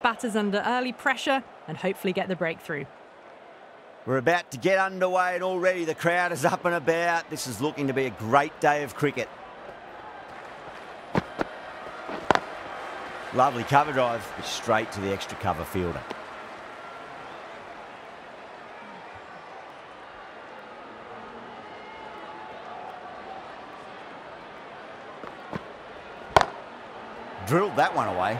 batters under early pressure and hopefully get the breakthrough. We're about to get underway and already the crowd is up and about. This is looking to be a great day of cricket. Lovely cover drive, straight to the extra cover fielder. Drilled that one away.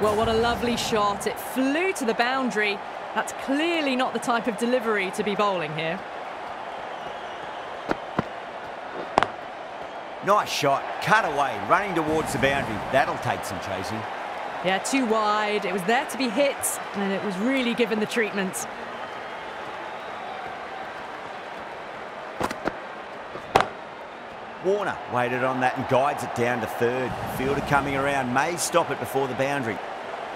Well, what a lovely shot. It flew to the boundary. That's clearly not the type of delivery to be bowling here. Nice shot, cut away, running towards the boundary. That'll take some chasing. Yeah, too wide. It was there to be hit, and it was really given the treatment. Warner waited on that and guides it down to third. Fielder coming around, may stop it before the boundary.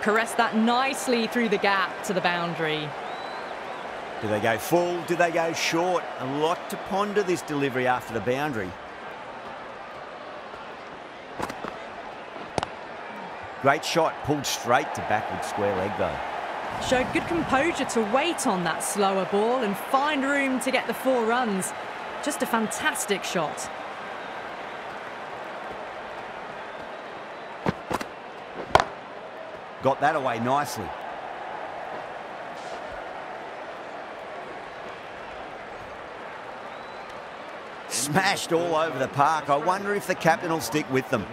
Caressed that nicely through the gap to the boundary. Do they go full? Do they go short? A lot to ponder this delivery after the boundary. Great shot, pulled straight to backward square leg though. Showed good composure to wait on that slower ball and find room to get the four runs. Just a fantastic shot. Got that away nicely. Smashed all over the park. I wonder if the captain will stick with them.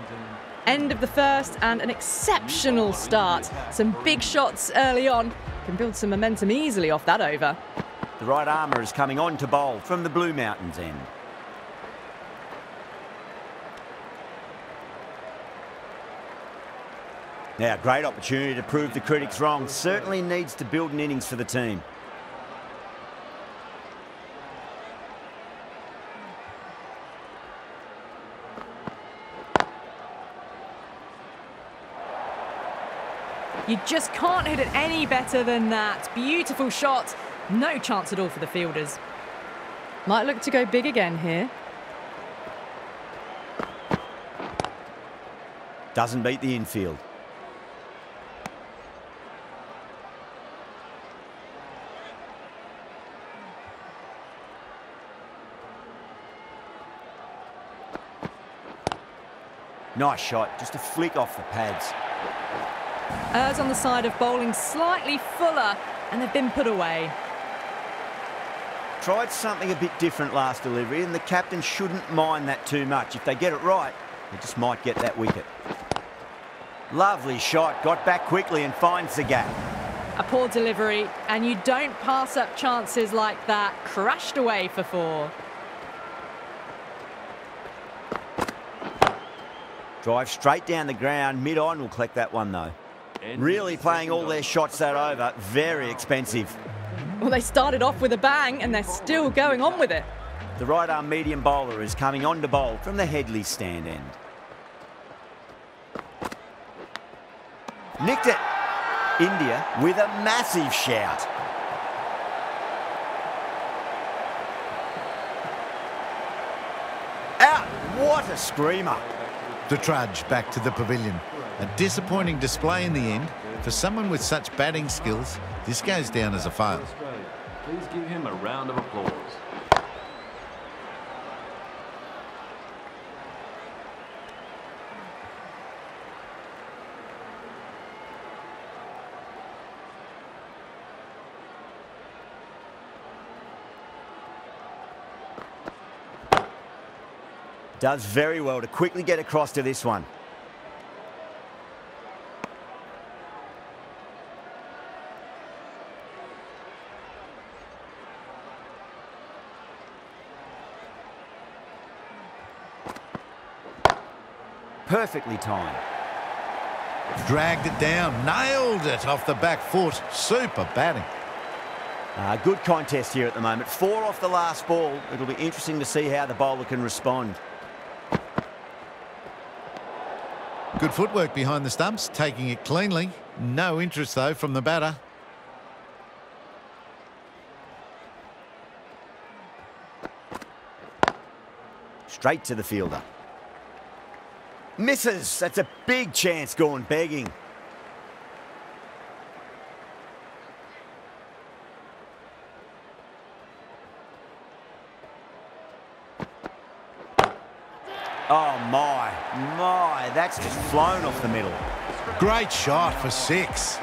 End of the first and an exceptional start. Some big shots early on. Can build some momentum easily off that over. The right armour is coming on to bowl from the Blue Mountains end. Now, great opportunity to prove the critics wrong. Certainly needs to build an innings for the team. You just can't hit it any better than that. Beautiful shot. No chance at all for the fielders. Might look to go big again here. Doesn't beat the infield. Nice shot, just a flick off the pads. Errs on the side of bowling slightly fuller, and they've been put away. Tried something a bit different last delivery, and the captain shouldn't mind that too much. If they get it right, they just might get that wicket. Lovely shot, got back quickly and finds the gap. A poor delivery, and you don't pass up chances like that. Crashed away for four. Drive straight down the ground. Mid-on will collect that one, though. Really playing all their shots that over. Very expensive. Well, they started off with a bang, and they're still going on with it. The right-arm medium bowler is coming on to bowl from the Headley stand end. Nicked it. India with a massive shout. Out. What a screamer. The trudge back to the pavilion. A disappointing display in the end. For someone with such batting skills, this goes down as a fail. Please give him a round of applause. Does very well to quickly get across to this one. Perfectly timed. Dragged it down, nailed it off the back foot. Super batting. Uh, good contest here at the moment. Four off the last ball. It'll be interesting to see how the bowler can respond. Good footwork behind the stumps, taking it cleanly. No interest, though, from the batter. Straight to the fielder. Misses. That's a big chance going begging. Oh, my. My that's just flown off the middle. Great shot for six.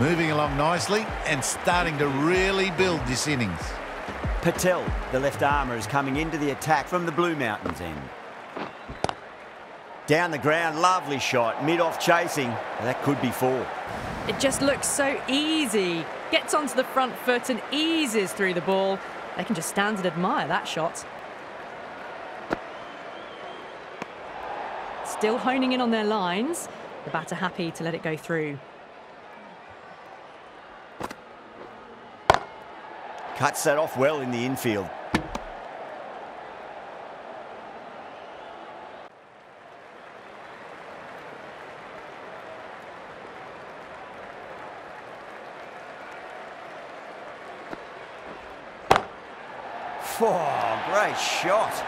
Moving along nicely and starting to really build this innings. Patel, the left armour, is coming into the attack from the Blue Mountains end. Down the ground, lovely shot, mid-off chasing. That could be four. It just looks so easy. Gets onto the front foot and eases through the ball. They can just stand and admire that shot. Still honing in on their lines. The batter happy to let it go through. Cuts that off well in the infield. Oh, great shot.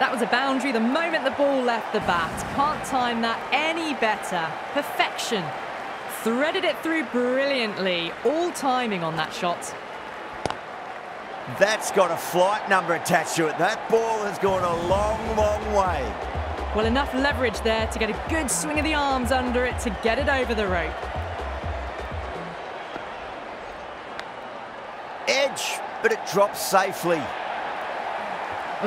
That was a boundary the moment the ball left the bat. Can't time that any better. Perfection. Threaded it through brilliantly. All timing on that shot. That's got a flight number attached to it. That ball has gone a long, long way. Well, enough leverage there to get a good swing of the arms under it to get it over the rope. Edge, but it drops safely.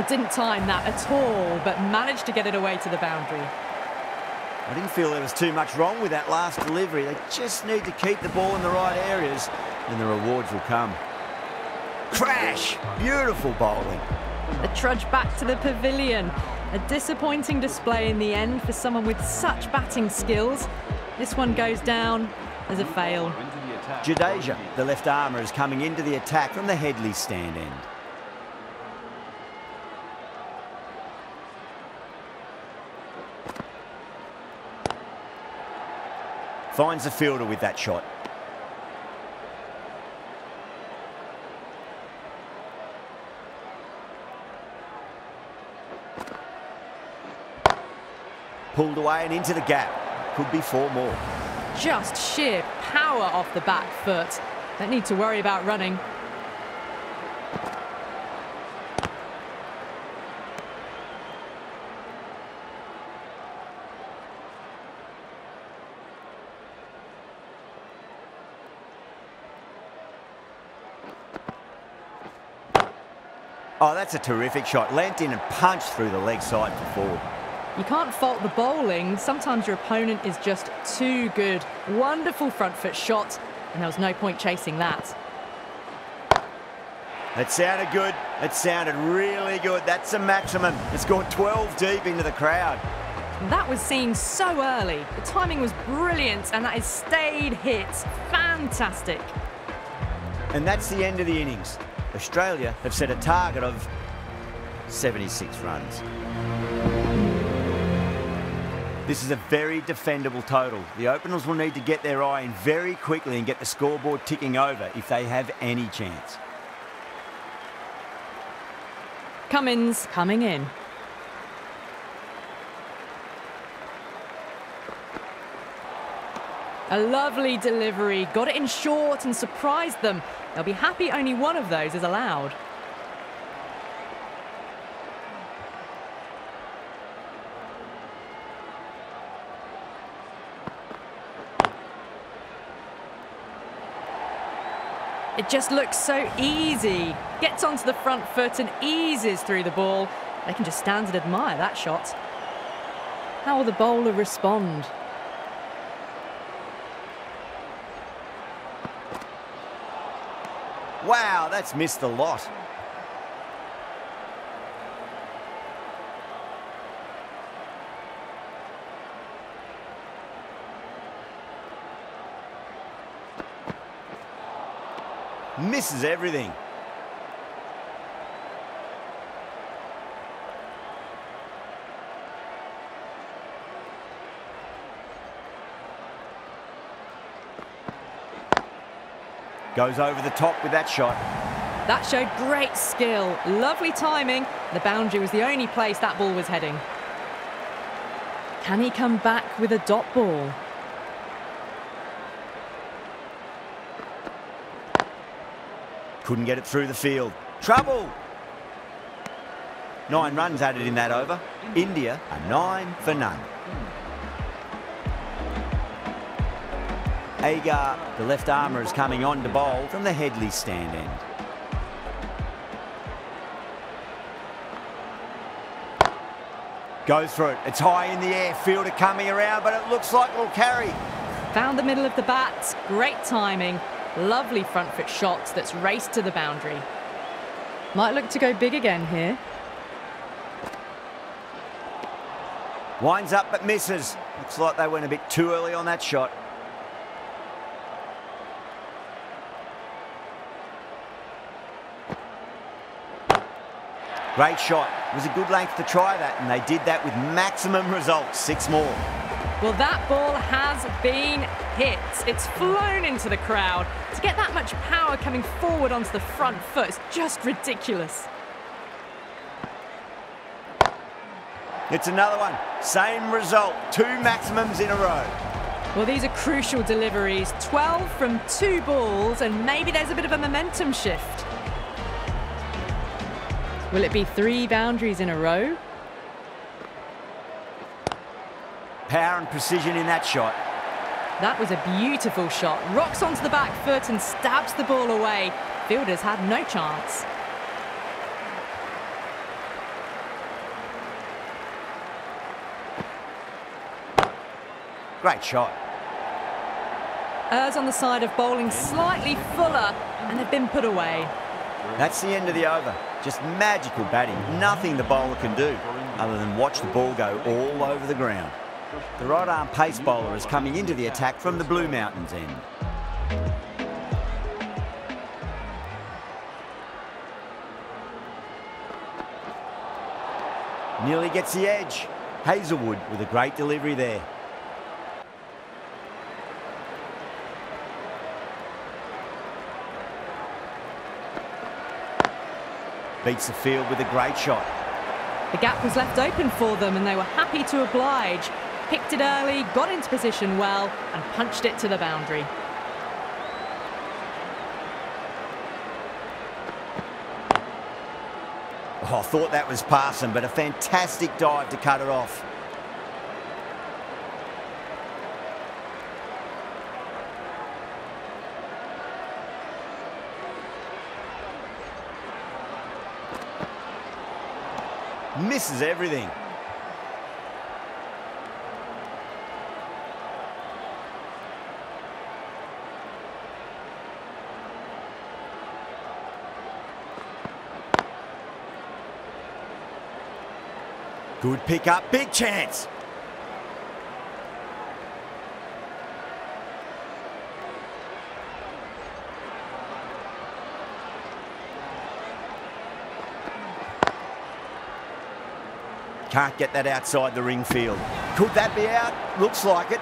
Didn't time that at all, but managed to get it away to the boundary. I didn't feel there was too much wrong with that last delivery. They just need to keep the ball in the right areas, and the rewards will come. Crash! Beautiful bowling. The trudge back to the pavilion. A disappointing display in the end for someone with such batting skills. This one goes down as a fail. Jadeja, the left armour, is coming into the attack from the Headley stand end. Finds the fielder with that shot. Pulled away and into the gap. Could be four more. Just sheer power off the back foot. Don't need to worry about running. Oh, that's a terrific shot. Leant in and punched through the leg side for four. You can't fault the bowling. Sometimes your opponent is just too good. Wonderful front foot shot, and there was no point chasing that. It sounded good. It sounded really good. That's a maximum. It's gone 12 deep into the crowd. That was seen so early. The timing was brilliant, and that is stayed hits. Fantastic. And that's the end of the innings. Australia have set a target of 76 runs. This is a very defendable total. The openers will need to get their eye in very quickly and get the scoreboard ticking over if they have any chance. Cummins coming in. A lovely delivery, got it in short and surprised them. They'll be happy only one of those is allowed. It just looks so easy. Gets onto the front foot and eases through the ball. They can just stand and admire that shot. How will the bowler respond? Wow, that's missed a lot. Misses everything. Goes over the top with that shot. That showed great skill. Lovely timing. The boundary was the only place that ball was heading. Can he come back with a dot ball? Couldn't get it through the field. Trouble! Nine runs added in that over. India are nine for none. Agar, the left armour, is coming on to bowl from the Headley stand end. Goes for it. It's high in the air. Fielder coming around, but it looks like it'll carry. Found the middle of the bat. Great timing. Lovely front foot shot that's raced to the boundary. Might look to go big again here. Winds up but misses. Looks like they went a bit too early on that shot. Great shot. It was a good length to try that, and they did that with maximum results. Six more. Well, that ball has been hit. It's flown into the crowd. To get that much power coming forward onto the front foot is just ridiculous. It's another one. Same result. Two maximums in a row. Well, these are crucial deliveries. 12 from two balls, and maybe there's a bit of a momentum shift. Will it be three boundaries in a row? Power and precision in that shot. That was a beautiful shot. Rocks onto the back foot and stabs the ball away. Fielders had no chance. Great shot. Ers on the side of bowling slightly fuller, and they've been put away. That's the end of the over. Just magical batting. Nothing the bowler can do other than watch the ball go all over the ground. The right arm pace bowler is coming into the attack from the Blue Mountains end. Nearly gets the edge. Hazlewood with a great delivery there. Beats the field with a great shot. The gap was left open for them and they were happy to oblige. Picked it early, got into position well and punched it to the boundary. Oh, I thought that was passing, but a fantastic dive to cut it off. Misses everything. Good pick up, big chance. Can't get that outside the ring field. Could that be out? Looks like it.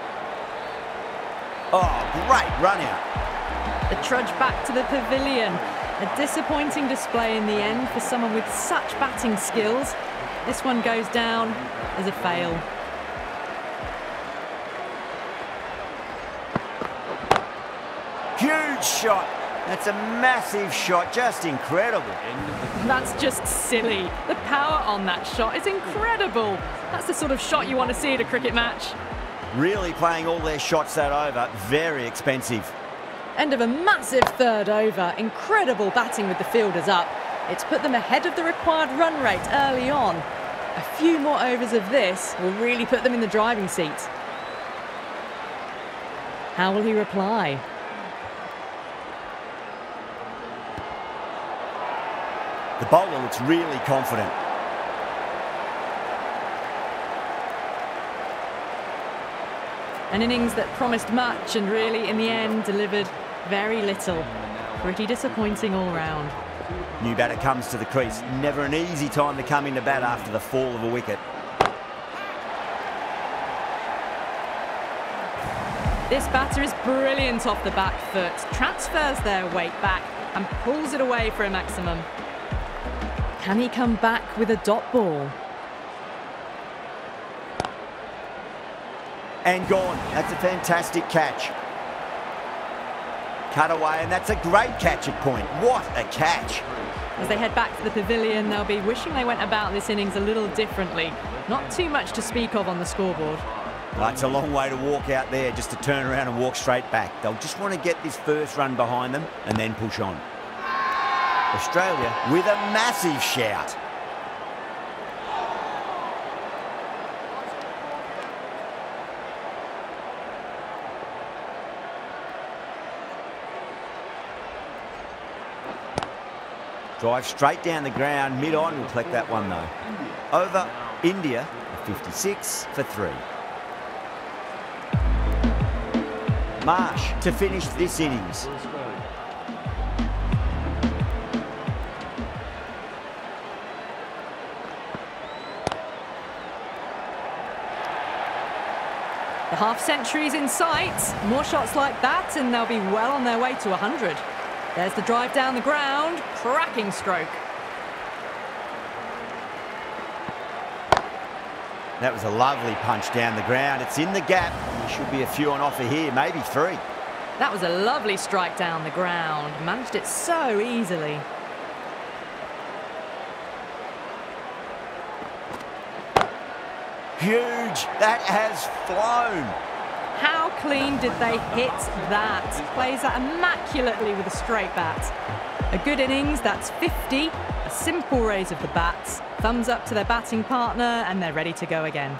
Oh, great run out. The trudge back to the pavilion. A disappointing display in the end for someone with such batting skills. This one goes down as a fail. Huge shot. That's a massive shot, just incredible. That's just silly. The power on that shot is incredible. That's the sort of shot you want to see at a cricket match. Really playing all their shots that over, very expensive. End of a massive third over. Incredible batting with the fielders up. It's put them ahead of the required run rate early on. A few more overs of this will really put them in the driving seat. How will he reply? The bowler looks really confident. An innings that promised much and really, in the end, delivered very little. Pretty disappointing all round. New batter comes to the crease. Never an easy time to come into bat after the fall of a wicket. This batter is brilliant off the back foot, transfers their weight back and pulls it away for a maximum. Can he come back with a dot ball? And gone. That's a fantastic catch. Cut away, and that's a great catch at point. What a catch! As they head back to the pavilion, they'll be wishing they went about this innings a little differently. Not too much to speak of on the scoreboard. It's a long way to walk out there just to turn around and walk straight back. They'll just want to get this first run behind them and then push on. Australia with a massive shout. Drive straight down the ground, mid-on will collect that one though. Over India, 56 for three. Marsh to finish this innings. The half century's in sight. More shots like that, and they'll be well on their way to 100. There's the drive down the ground. Cracking stroke. That was a lovely punch down the ground. It's in the gap. There should be a few on offer here, maybe three. That was a lovely strike down the ground. Managed it so easily. Huge. That has flown. How clean did they hit that? Plays that immaculately with a straight bat. A good innings, that's 50. A simple raise of the bats. Thumbs up to their batting partner, and they're ready to go again.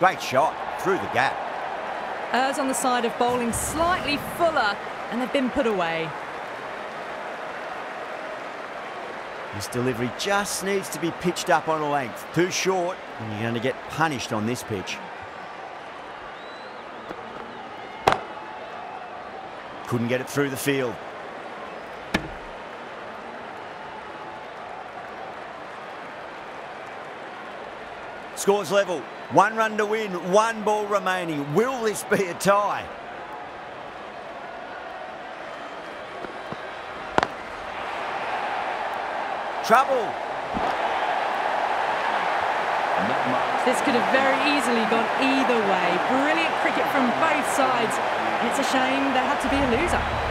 Great shot through the gap. Ers on the side of bowling slightly fuller, and they've been put away. This delivery just needs to be pitched up on a length. Too short, and you're going to get punished on this pitch. Couldn't get it through the field. Scores level. One run to win, one ball remaining. Will this be a tie? Trouble. This could have very easily gone either way. Brilliant cricket from both sides. It's a shame there had to be a loser.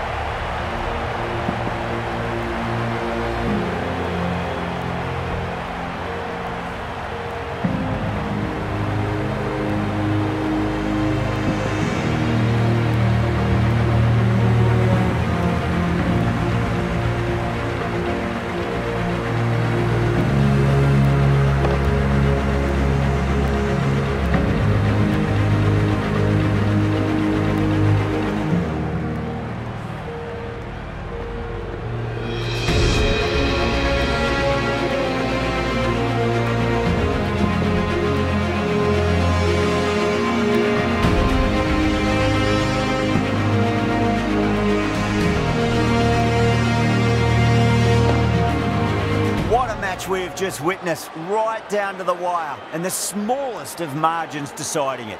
Just witnessed, right down to the wire, and the smallest of margins deciding it.